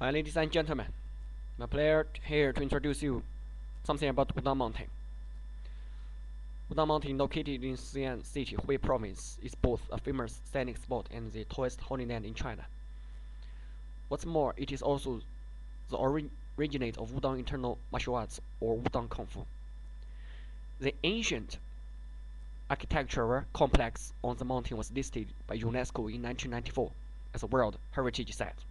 Hi, ladies and gentlemen. My player here to introduce you something about Wudang Mountain. Wudang Mountain, located in Shiyan City, Hubei Province, is both a famous scenic spot and the tallest holy land in China. What's more, it is also the ori originator of Wudang Internal Martial Arts or Wudang Kung Fu. The ancient architectural complex on the mountain was listed by UNESCO in 1994 as a World Heritage Site.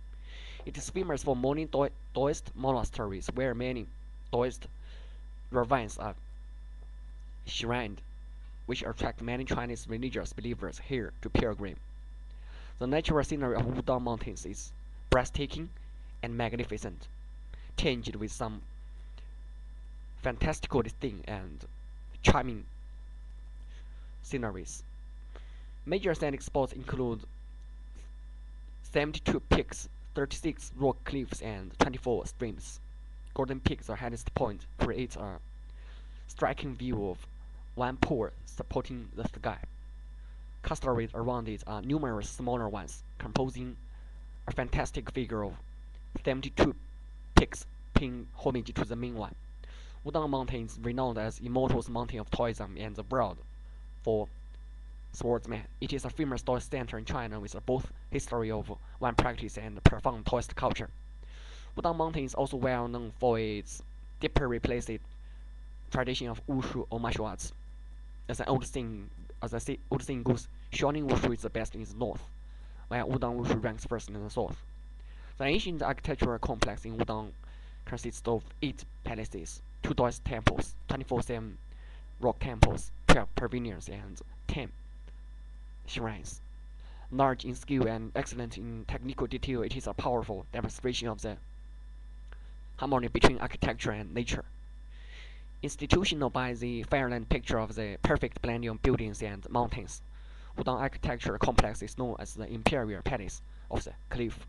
It is famous for many Taoist monasteries where many Taoist ravines are shrined, which attract many Chinese religious believers here to pilgrim. The natural scenery of Wudang Mountains is breathtaking and magnificent, tinged with some fantastical distinct and charming sceneries. Major scenic spots include 72 peaks, 36 rock cliffs, and 24 streams. Golden Peak, the highest point, creates a striking view of one pole supporting the sky. Clustered around it are numerous smaller ones, composing a fantastic figure of 72 peaks paying homage to the main one. Wudang Mountain is renowned as Immortals Mountain of Taoism and the world for swordsmen. It is a famous Taoist center in China with both history of one practice and profound Taoist culture. Wudang Mountain is also well known for its deeply placed tradition of wushu or martial arts. As an old saying, as the old saying goes, Shaolin Wushu is the best in the north, while Wudang Wushu ranks first in the south. The ancient architectural complex in Wudang consists of eight palaces, two Taoist temples, 24-7 rock temples, 12 pavilions, and 10 shrines. Large in scale and excellent in technical detail, it is a powerful demonstration of the harmony between architecture and nature. Institutional by the Fairland picture of the perfect blending of buildings and mountains, Wudang Architecture Complex is known as the Imperial Palace of the Cliff.